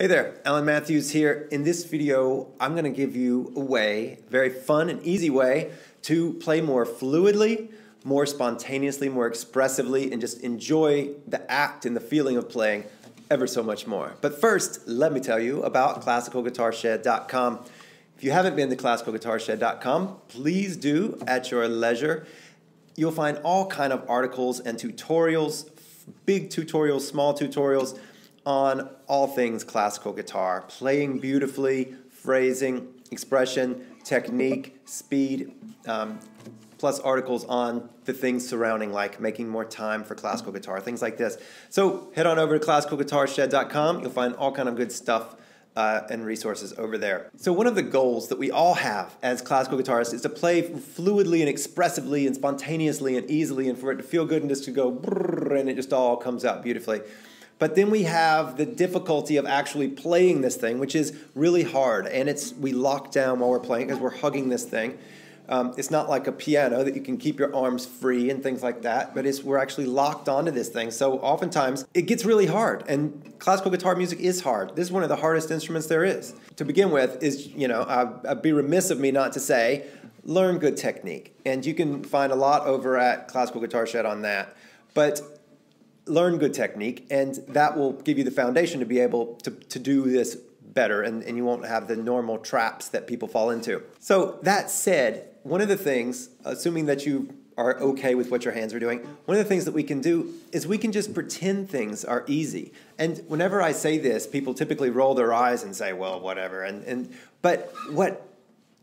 Hey there, Allen Mathews here. In this video, I'm going to give you a way, a very fun and easy way to play more fluidly, more spontaneously, more expressively, and just enjoy the act and the feeling of playing ever so much more. But first, let me tell you about classicalguitarshed.com. If you haven't been to classicalguitarshed.com, please do at your leisure. You'll find all kind of articles and tutorials, big tutorials, small tutorials, on all things classical guitar playing beautifully, phrasing, expression, technique, speed, um, plus articles on the things surrounding, like making more time for classical guitar, things like this. So head on over to classicalguitarshed.com. You'll find all kind of good stuff uh, and resources over there. So one of the goals that we all have as classical guitarists is to play fluidly and expressively and spontaneously and easily, and for it to feel good and just to go and it just all comes out beautifully. But then we have the difficulty of actually playing this thing, which is really hard. And it's we lock down while we're playing because we're hugging this thing. Um, it's not like a piano that you can keep your arms free and things like that, but it's we're actually locked onto this thing. So oftentimes it gets really hard, and classical guitar music is hard. This is one of the hardest instruments there is. To begin with, is you know I'd, I'd be remiss of me not to say learn good technique, and you can find a lot over at Classical Guitar Shed on that. But learn good technique, and that will give you the foundation to be able to, to do this better, and, and you won't have the normal traps that people fall into. So, that said, one of the things, assuming that you are okay with what your hands are doing, one of the things that we can do is we can just pretend things are easy. And whenever I say this, people typically roll their eyes and say, well, whatever. And, and but what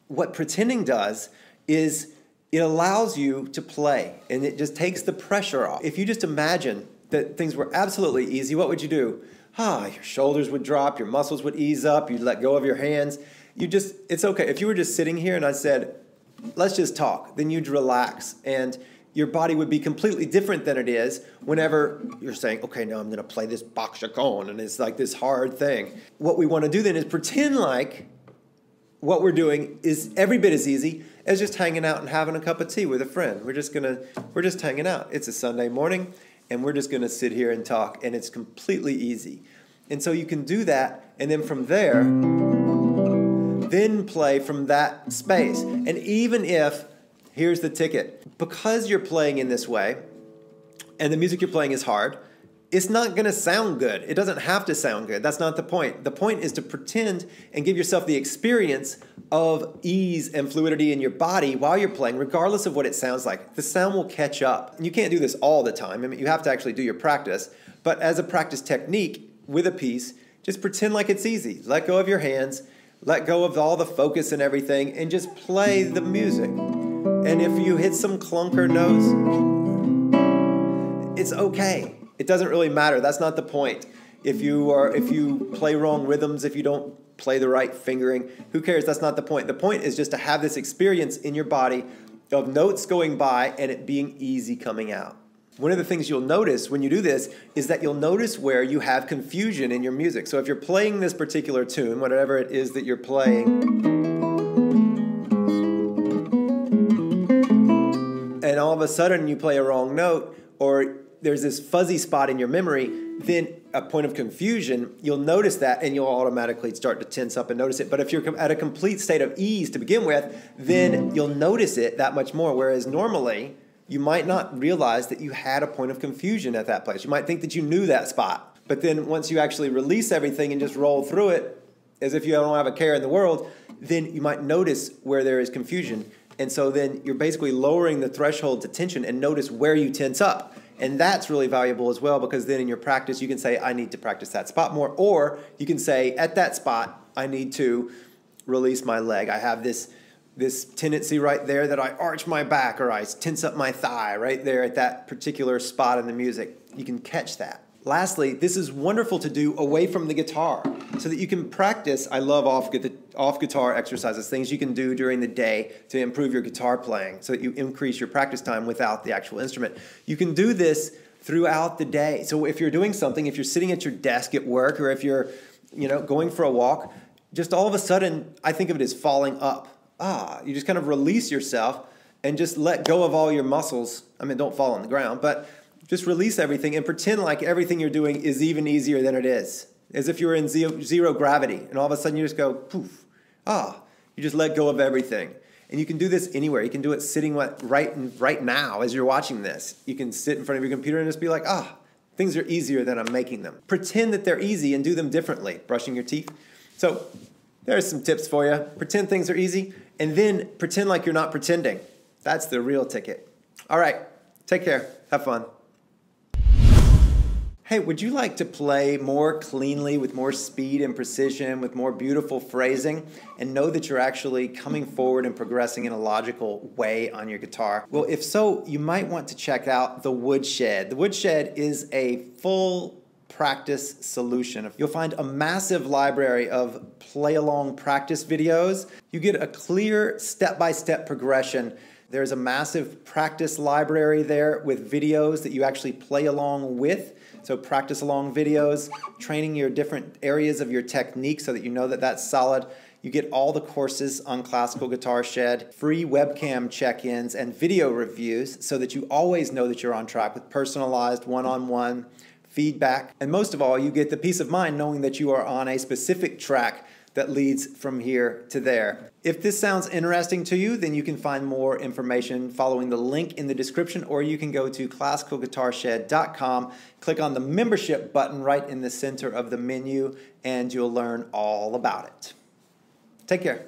what pretending does is it allows you to play and it just takes the pressure off. If you just imagine that things were absolutely easy, what would you do? Ah, your shoulders would drop, your muscles would ease up, you'd let go of your hands. You just, it's okay. If you were just sitting here and I said, let's just talk, then you'd relax and your body would be completely different than it is whenever you're saying, okay, now I'm going to play this Bach chaconne and it's like this hard thing. What we want to do then is pretend like what we're doing is every bit as easy as just hanging out and having a cup of tea with a friend. We're just to, we're just hanging out. It's a Sunday morning and we're just going to sit here and talk, and it's completely easy. And so you can do that, and then from there, then play from that space. And even if, here's the ticket, because you're playing in this way, and the music you're playing is hard, it's not going to sound good. It doesn't have to sound good. That's not the point. The point is to pretend and give yourself the experience of ease and fluidity in your body while you're playing, regardless of what it sounds like. The sound will catch up. You can't do this all the time. I mean, you have to actually do your practice. But as a practice technique with a piece, just pretend like it's easy. Let go of your hands, let go of all the focus and everything, and just play the music. And if you hit some clunker notes, it's okay it doesn't really matter. That's not the point. If you are if you play wrong rhythms, if you don't play the right fingering, who cares? That's not the point. The point is just to have this experience in your body of notes going by and it being easy coming out. One of the things you'll notice when you do this is that you'll notice where you have confusion in your music. So if you're playing this particular tune, whatever it is that you're playing, and all of a sudden you play a wrong note or there's this fuzzy spot in your memory, then a point of confusion, you'll notice that and you'll automatically start to tense up and notice it. But if you're at a complete state of ease to begin with, then you'll notice it that much more. Whereas normally, you might not realize that you had a point of confusion at that place. You might think that you knew that spot. But then once you actually release everything and just roll through it as if you don't have a care in the world, then you might notice where there is confusion. And so then you're basically lowering the threshold to tension and notice where you tense up. And that's really valuable as well because then in your practice, you can say, I need to practice that spot more. Or you can say, at that spot, I need to release my leg. I have this, this tendency right there that I arch my back or I tense up my thigh right there at that particular spot in the music. You can catch that. Lastly, this is wonderful to do away from the guitar so that you can practice. I love off, off guitar exercises, things you can do during the day to improve your guitar playing so that you increase your practice time without the actual instrument. You can do this throughout the day. So if you're doing something, if you're sitting at your desk at work or if you're, you know, going for a walk, just all of a sudden, I think of it as falling up. Ah, you just kind of release yourself and just let go of all your muscles. I mean, don't fall on the ground, but just release everything and pretend like everything you're doing is even easier than it is. as if you were in zero, zero gravity, and all of a sudden you just go poof, ah, you just let go of everything. And you can do this anywhere. You can do it sitting right right now as you're watching this. You can sit in front of your computer and just be like, ah, things are easier than I'm making them. Pretend that they're easy and do them differently. Brushing your teeth. So there's some tips for you. Pretend things are easy, and then pretend like you're not pretending. That's the real ticket. All right, take care. Have fun. Hey, would you like to play more cleanly with more speed and precision, with more beautiful phrasing, and know that you're actually coming forward and progressing in a logical way on your guitar? Well, if so, you might want to check out the Woodshed. The Woodshed is a full practice solution. You'll find a massive library of play along practice videos. You get a clear step by step progression. There's a massive practice library there with videos that you actually play along with. So practice along videos, training your different areas of your technique so that you know that that's solid. You get all the courses on Classical Guitar Shed, free webcam check ins, and video reviews so that you always know that you're on track with personalized one on one feedback. And most of all, you get the peace of mind knowing that you are on a specific track that leads from here to there. If this sounds interesting to you, then you can find more information following the link in the description, or you can go to classicalguitarshed.com, click on the membership button right in the center of the menu, and you'll learn all about it. Take care.